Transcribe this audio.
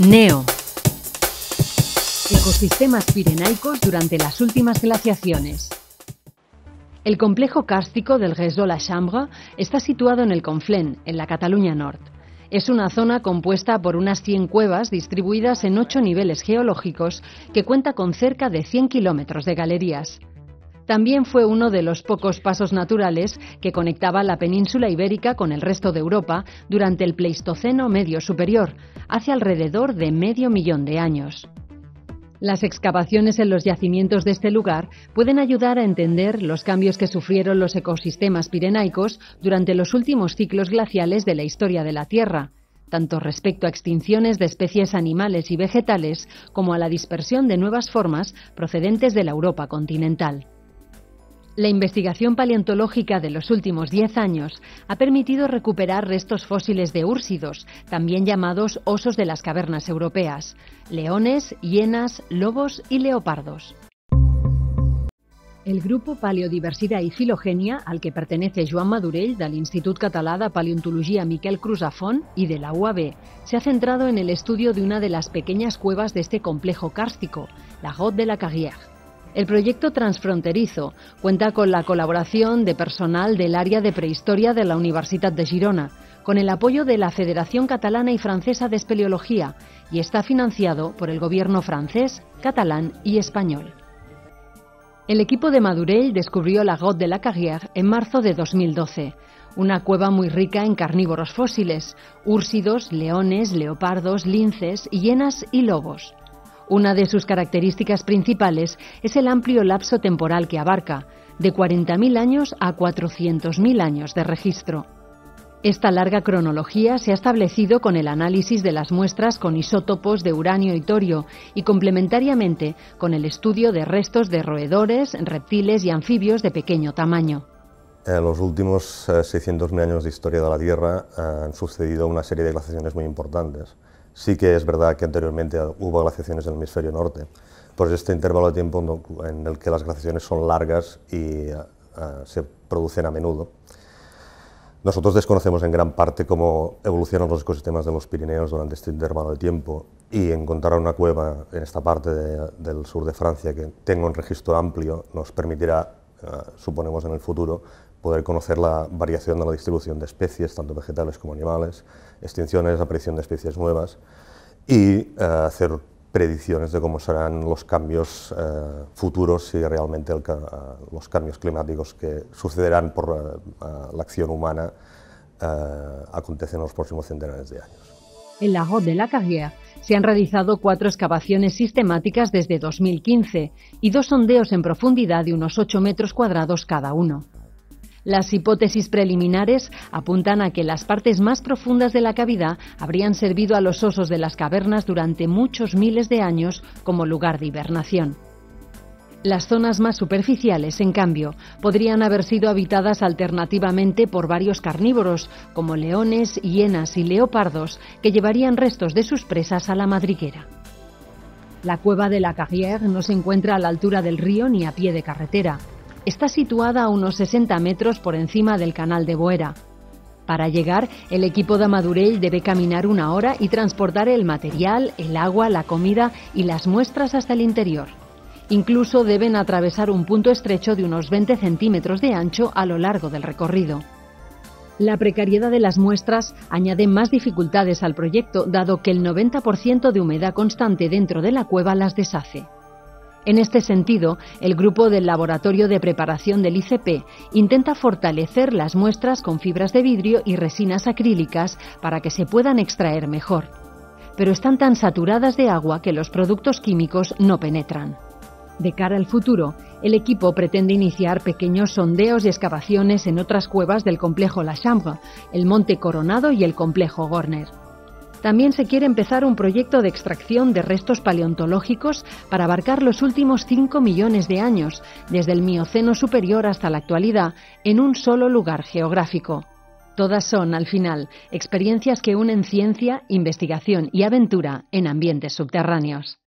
NEO. Ecosistemas pirenaicos durante las últimas glaciaciones. El complejo kárstico del Réseau la Chambre está situado en el Conflent, en la Cataluña Norte. Es una zona compuesta por unas 100 cuevas distribuidas en ocho niveles geológicos que cuenta con cerca de 100 kilómetros de galerías. También fue uno de los pocos pasos naturales que conectaba la península ibérica con el resto de Europa durante el Pleistoceno medio superior, hace alrededor de medio millón de años. Las excavaciones en los yacimientos de este lugar pueden ayudar a entender los cambios que sufrieron los ecosistemas pirenaicos durante los últimos ciclos glaciales de la historia de la Tierra, tanto respecto a extinciones de especies animales y vegetales como a la dispersión de nuevas formas procedentes de la Europa continental. La investigación paleontológica de los últimos 10 años ha permitido recuperar restos fósiles de úrsidos, también llamados osos de las cavernas europeas, leones, hienas, lobos y leopardos. El grupo Paleodiversidad y Filogenia, al que pertenece Joan Madurell del Instituto Català de Paleontología Miquel Cruzafont y de la UAB, se ha centrado en el estudio de una de las pequeñas cuevas de este complejo kárstico, la Grotte de la Carrière. El proyecto transfronterizo cuenta con la colaboración de personal del área de prehistoria de la Universidad de Girona, con el apoyo de la Federación Catalana y Francesa de Espeleología y está financiado por el gobierno francés, catalán y español. El equipo de Madurell descubrió la Grotte de la Carrière en marzo de 2012, una cueva muy rica en carnívoros fósiles, úrsidos, leones, leopardos, linces, hienas y lobos. Una de sus características principales es el amplio lapso temporal que abarca, de 40.000 años a 400.000 años de registro. Esta larga cronología se ha establecido con el análisis de las muestras con isótopos de uranio y torio y complementariamente con el estudio de restos de roedores, reptiles y anfibios de pequeño tamaño. En los últimos 600.000 eh, años de historia de la Tierra eh, han sucedido una serie de glaciaciones muy importantes. Sí que es verdad que anteriormente hubo glaciaciones en el hemisferio norte, por este intervalo de tiempo en el que las glaciaciones son largas y eh, se producen a menudo. Nosotros desconocemos en gran parte cómo evolucionan los ecosistemas de los Pirineos durante este intervalo de tiempo y encontrar una cueva en esta parte del sur de Francia que tenga un registro amplio nos permitirá, eh, suponemos en el futuro, poder conocer la variación de la distribución de especies, tanto vegetales como animales, extinciones, aparición de especies nuevas y eh, hacer predicciones de cómo serán los cambios eh, futuros si realmente eh, los cambios climáticos que sucederán por la acción humana acontecen en los próximos centenares de años. En la Grotte de la Carrière se han realizado cuatro excavaciones sistemáticas desde 2015 y dos sondeos en profundidad de unos 8 metros cuadrados cada uno. Las hipótesis preliminares apuntan a que las partes más profundas de la cavidad habrían servido a los osos de las cavernas durante muchos miles de años como lugar de hibernación. Las zonas más superficiales, en cambio, podrían haber sido habitadas alternativamente por varios carnívoros, como leones, hienas y leopardos, que llevarían restos de sus presas a la madriguera. La cueva de la Carrière no se encuentra a la altura del río ni a pie de carretera. Está situada a unos 60 metros por encima del canal de Boera. Para llegar, el equipo de Madurell debe caminar una hora y transportar el material, el agua, la comida y las muestras hasta el interior. Incluso deben atravesar un punto estrecho de unos 20 centímetros de ancho a lo largo del recorrido. La precariedad de las muestras añade más dificultades al proyecto, dado que el 90% de humedad constante dentro de la cueva las deshace. En este sentido, el grupo del Laboratorio de Preparación del ICP intenta fortalecer las muestras con fibras de vidrio y resinas acrílicas para que se puedan extraer mejor. Pero están tan saturadas de agua que los productos químicos no penetran. De cara al futuro, el equipo pretende iniciar pequeños sondeos y excavaciones en otras cuevas del complejo La Chambre, el Monte Coronado y el complejo Gorner. También se quiere empezar un proyecto de extracción de restos paleontológicos para abarcar los últimos 5 millones de años, desde el Mioceno superior hasta la actualidad, en un solo lugar geográfico. Todas son, al final, experiencias que unen ciencia, investigación y aventura en ambientes subterráneos.